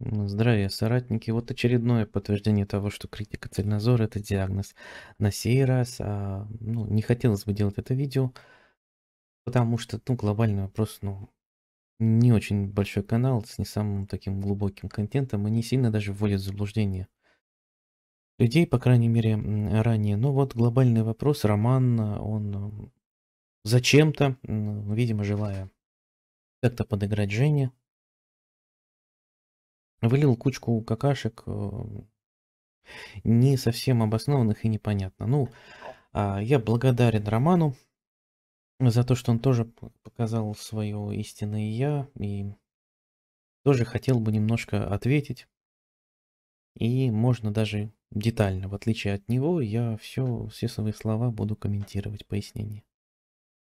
Ну, Здравия, соратники. Вот очередное подтверждение того, что критика Цельнозор– это диагноз. На сей раз а, ну, не хотелось бы делать это видео, потому что ну, глобальный вопрос, ну, не очень большой канал с не самым таким глубоким контентом и не сильно даже вводит в заблуждение людей, по крайней мере, ранее. Но вот глобальный вопрос, Роман, а, он зачем-то, видимо, желая как-то подыграть Жене, вылил кучку какашек, э, не совсем обоснованных и непонятно. Ну, а, я благодарен Роману за то, что он тоже показал свое истинное я и тоже хотел бы немножко ответить. И можно даже детально, в отличие от него, я все, все свои слова буду комментировать, пояснения.